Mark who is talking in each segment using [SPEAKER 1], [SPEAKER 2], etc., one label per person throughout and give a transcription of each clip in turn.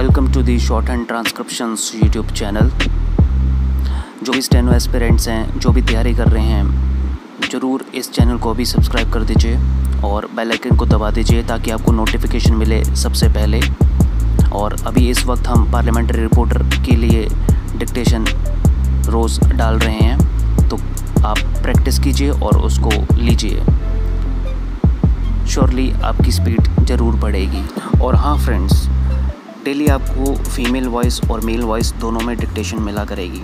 [SPEAKER 1] Welcome to the shorthand transcriptions YouTube channel जो भी steno aspirants हैं, जो भी तैयारी कर रहे हैं, ज़रूर इस चैनल को भी सब्सक्राइब कर दीजिए और बेल आइकन को दबा दीजिए ताकि आपको नोटिफिकेशन मिले सबसे पहले। और अभी इस वक्त हम पार्लियामेंट्री रिपोर्टर के लिए डिक्टेशन रोज़ डाल रहे हैं तो आप प्रैक्टिस कीजिए और उसको लीजिए। श्योरली आपकी स्पीड ज़रूर बढ़ेगी। और हाँ फ्रेंड्स डेली आपको फीमेल वॉइस और मेल वॉइस दोनों में डिक्टेशन मिला करेगी।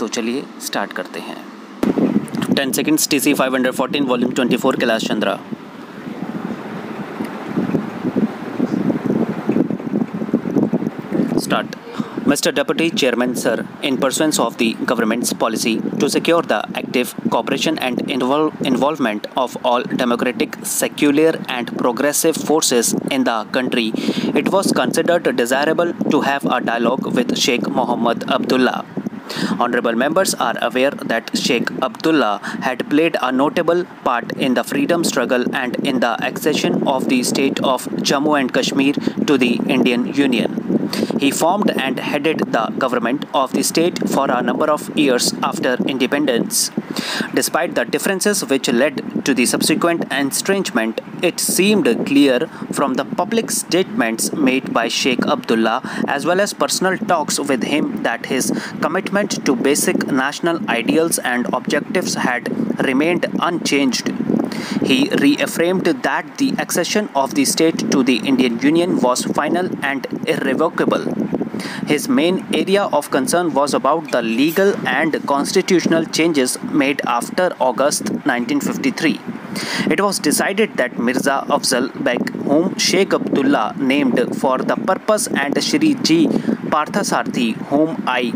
[SPEAKER 1] तो चलिए स्टार्ट करते हैं। Ten seconds T C five hundred fourteen volume twenty four Kailash Chandra. Mr. Deputy Chairman, sir, in pursuance of the government's policy to secure the active cooperation and invol- involvement of all democratic, secular, and progressive forces in the country, it was considered desirable to have a dialogue with Sheikh Mohammed Abdullah. Honorable members are aware that Sheikh Abdullah had played a notable part in the freedom struggle and in the accession of the state of Jammu and Kashmir to the Indian Union. He formed and headed the government of the state for a number of years after independence. Despite the differences which led to the subsequent estrangement, it seemed clear from the public statements made by Sheikh Abdullah as well as personal talks with him that his commitment to basic national ideals and objectives had remained unchanged. He reaffirmed that the accession of the state to the Indian Union was final and irrevocable. His main area of concern was about the legal and constitutional changes made after August 1953. It was decided that Mirza Afzal Beg, whom Sheikh Abdullah named for the purpose, and Shri G. Parthasarthi, whom I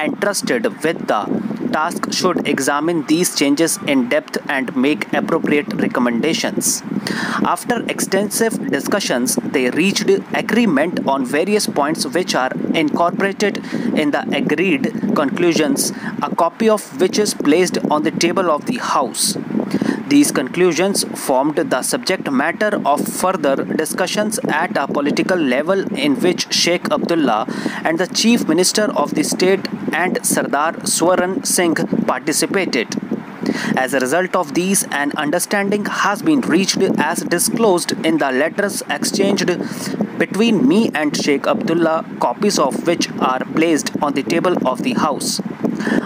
[SPEAKER 1] entrusted with the task should examine these changes in depth and make appropriate recommendations. After extensive discussions, they reached agreement on various points which are incorporated in the agreed conclusions, a copy of which is placed on the table of the House. These conclusions formed the subject matter of further discussions at a political level in which Sheikh Abdullah and the Chief Minister of the state and Sardar Swaran Singh participated. As a result of these, an understanding has been reached as disclosed in the letters exchanged between me and Sheikh Abdullah, copies of which are placed on the table of the House.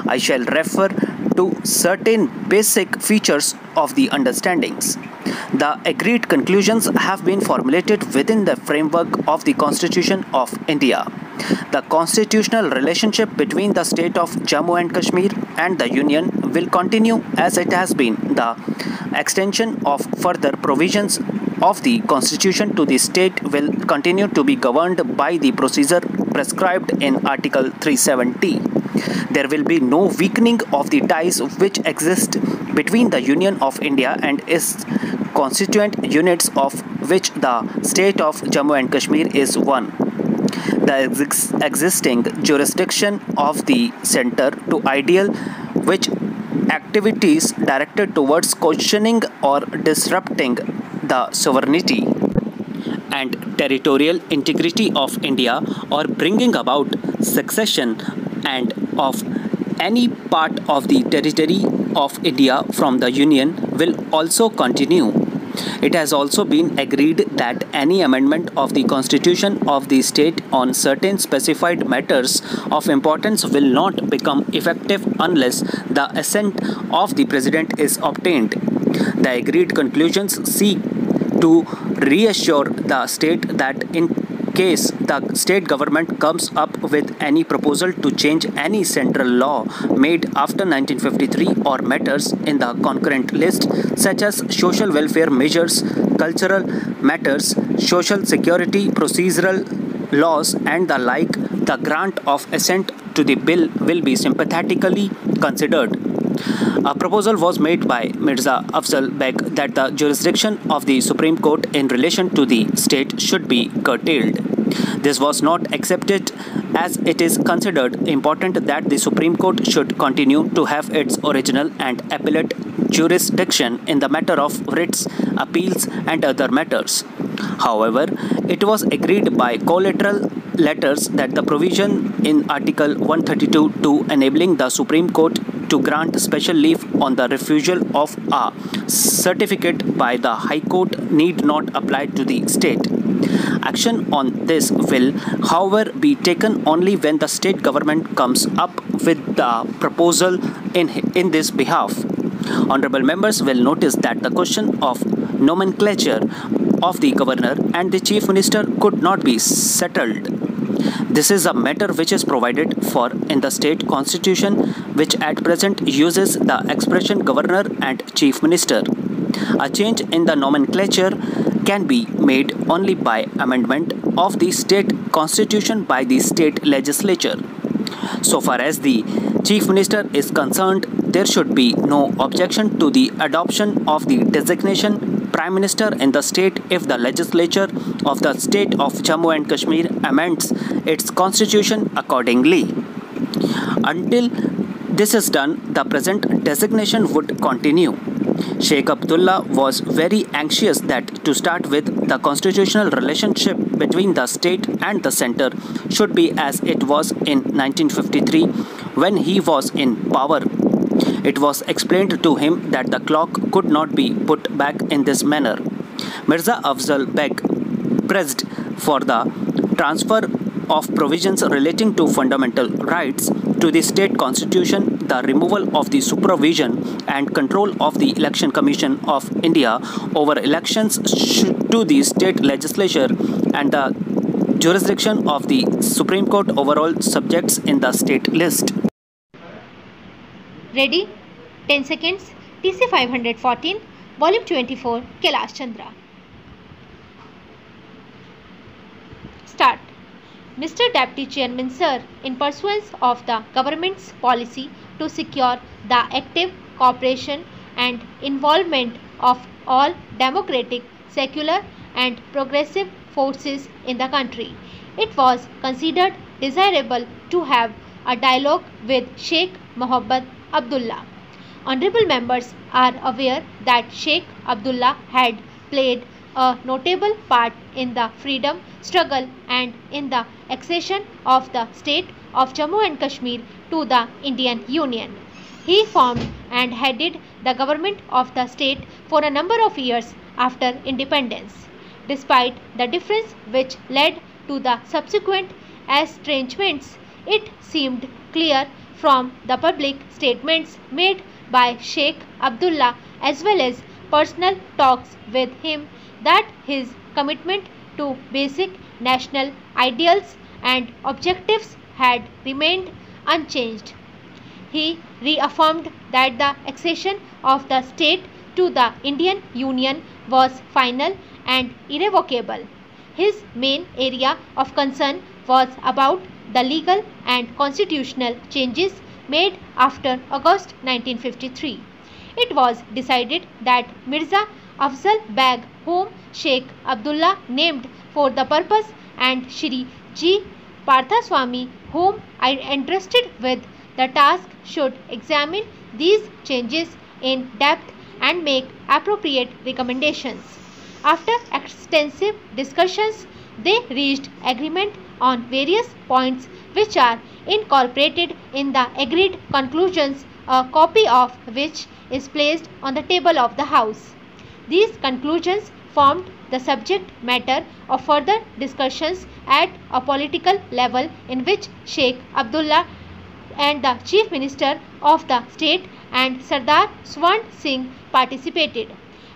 [SPEAKER 1] I shall refer to certain basic features of the understandings. The agreed conclusions have been formulated within the framework of the Constitution of India. The constitutional relationship between the state of Jammu and Kashmir and the Union will continue as it has been. The extension of further provisions of the Constitution to the state will continue to be governed by the procedure prescribed in Article 370. There will be no weakening of the ties which exist between the Union of India and its constituent units, of which the state of Jammu and Kashmir is one. The ex- existing jurisdiction of the center to ideal which activities directed towards questioning or disrupting the sovereignty and territorial integrity of India or bringing about succession and of any part of the territory of India from the Union will also continue. It has also been agreed that any amendment of the Constitution of the state on certain specified matters of importance will not become effective unless the assent of the President is obtained. The agreed conclusions seek to reassure the state that in case the state government comes up with any proposal to change any central law made after 1953 or matters in the concurrent list such as social welfare measures cultural matters social security procedural laws and the like. The grant of assent to the bill will be sympathetically considered a proposal was made by Mirza Afzal Beg that the jurisdiction of the Supreme Court in relation to the state should be curtailed. This was not accepted as it is considered important that the Supreme Court should continue to have its original and appellate jurisdiction in the matter of writs, appeals, and other matters. However, it was agreed by collateral letters that the provision in Article 132 to enabling the Supreme Court to grant special leave on the refusal of a certificate by the High Court need not apply to the state. Action on this will, however, be taken only when the state government comes up with the proposal in, in this behalf. Honorable members will notice that the question of nomenclature of the governor and the chief minister could not be settled. This is a matter which is provided for in the state constitution which at present uses the expression governor and chief minister. A change in the nomenclature can be made only by amendment of the state constitution by the state legislature. So far as the chief minister is concerned, there should be no objection to the adoption of the designation prime minister in the state if the legislature of the state of Jammu and Kashmir amends its constitution accordingly. Until this is done, the present designation would continue. Sheikh Abdullah was very anxious that to start with the constitutional relationship between the state and the center should be as it was in 1953 when he was in power. It was explained to him that the clock could not be put back in this manner. Mirza Afzal Beg pressed for the transfer of provisions relating to fundamental rights to the state constitution, the removal of the supervision and control of the Election Commission of India over elections to the state legislature and the jurisdiction of the Supreme Court over all subjects in the state list.
[SPEAKER 2] Ready? 10 seconds. TC 514, Volume 24, Kailash Chandra. Start. Mr. Deputy Chairman Sir, in pursuance of the government's policy to secure the active cooperation and involvement of all democratic, secular and progressive forces in the country, it was considered desirable to have a dialogue with Sheikh Mohammed Abdullah. Honorable members are aware that Sheikh Abdullah had played a notable part in the freedom struggle and in the accession of the state of Jammu and Kashmir to the Indian Union. He formed and headed the government of the state for a number of years after independence. Despite the difference which led to the subsequent estrangements, it seemed clear from the public statements made by Sheikh Abdullah as well as personal talks with him that his commitment to basic national ideals and objectives had remained unchanged. He reaffirmed that the accession of the state to the Indian Union was final and irrevocable. His main area of concern was about the legal and constitutional changes made after August 1953. It was decided that Mirza Afzal Beg whom Sheikh Abdullah named for the purpose and Shri G. Parthasarthi whom I entrusted with the task should examine these changes in depth and make appropriate recommendations. After extensive discussions, they reached agreement on various points which are incorporated in the agreed conclusions, a copy of which is placed on the table of the House. These conclusions formed the subject matter of further discussions at a political level in which Sheikh Abdullah and the Chief Minister of the state and Sardar Swaran Singh participated.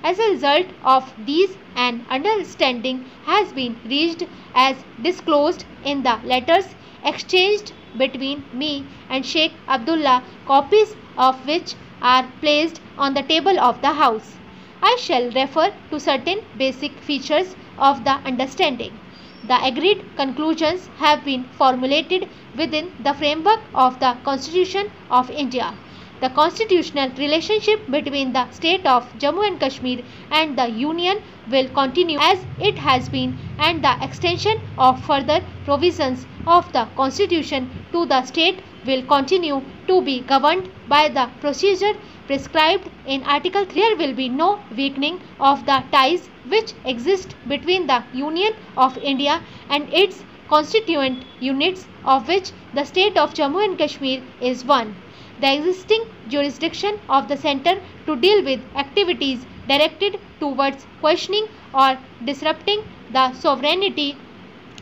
[SPEAKER 2] As a result of these, an understanding has been reached as disclosed in the letters exchanged between me and Sheikh Abdullah, copies of which are placed on the table of the House. I shall refer to certain basic features of the understanding. The agreed conclusions have been formulated within the framework of the Constitution of India. The constitutional relationship between the state of Jammu and Kashmir and the Union will continue as it has been and the extension of further provisions of the Constitution to the state will continue to be governed by the procedure prescribed in Article 3, there will be no weakening of the ties which exist between the Union of India and its constituent units of which the state of Jammu and Kashmir is one. The existing jurisdiction of the center to deal with activities directed towards questioning or disrupting the sovereignty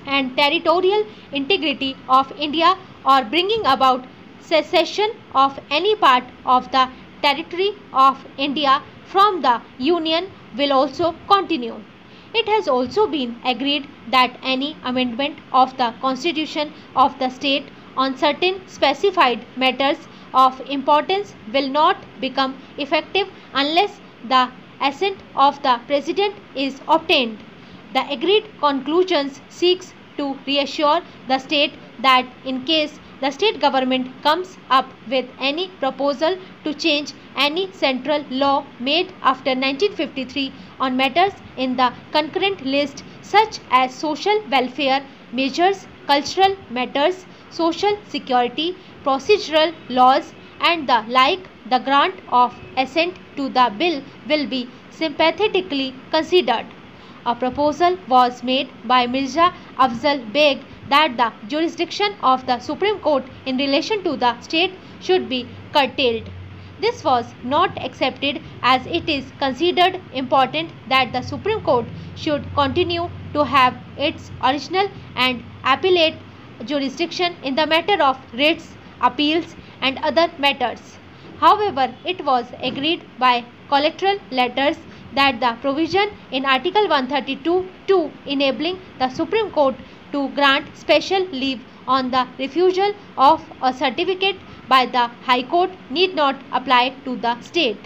[SPEAKER 2] and territorial integrity of India or bringing about secession of any part of the territory of India from the Union will also continue. It has also been agreed that any amendment of the constitution of the state on certain specified matters of importance will not become effective unless the assent of the president is obtained. The agreed conclusions seeks to reassure the state that in case the state government comes up with any proposal to change any central law made after 1953 on matters in the concurrent list such as social welfare measures, cultural matters, social security, procedural laws and the like, the grant of assent to the bill will be sympathetically considered. A proposal was made by Mirza Afzal Beg that the jurisdiction of the Supreme Court in relation to the state should be curtailed. This was not accepted as it is considered important that the Supreme Court should continue to have its original and appellate jurisdiction in the matter of writs, appeals and other matters. However, it was agreed by collateral letters that the provision in Article 132 enabling the Supreme Court to grant special leave on the refusal of a certificate by the High Court need not apply to the state.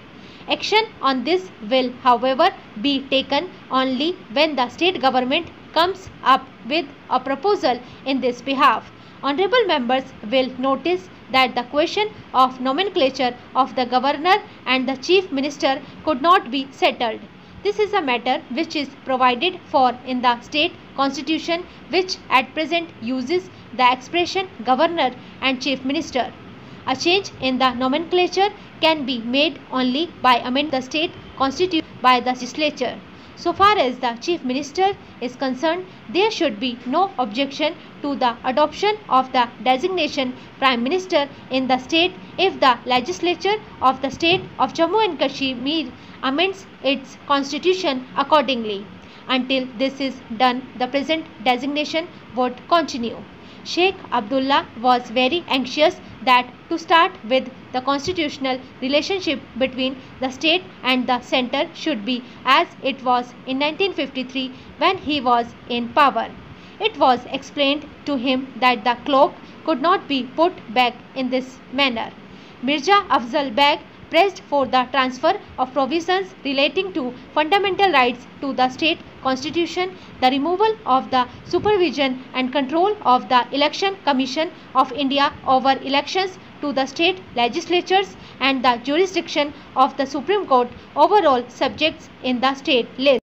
[SPEAKER 2] Action on this will however be taken only when the state government comes up with a proposal in this behalf. Honorable members will notice that the question of nomenclature of the governor and the chief minister could not be settled. This is a matter which is provided for in the state constitution which at present uses the expression governor and chief minister. A change in the nomenclature can be made only by amending the state constitution by the legislature. So far as the Chief Minister is concerned, there should be no objection to the adoption of the designation Prime Minister in the state if the legislature of the state of Jammu and Kashmir amends its constitution accordingly. Until this is done, the present designation would continue. Sheikh Abdullah was very anxious that to start with the constitutional relationship between the state and the center should be as it was in 1953 when he was in power. It was explained to him that the cloak could not be put back in this manner. Mirza Afzal Beg pressed for the transfer of provisions relating to fundamental rights to the state constitution, the removal of the supervision and control of the Election Commission of India over elections to the state legislatures and the jurisdiction of the Supreme Court over all subjects in the state list.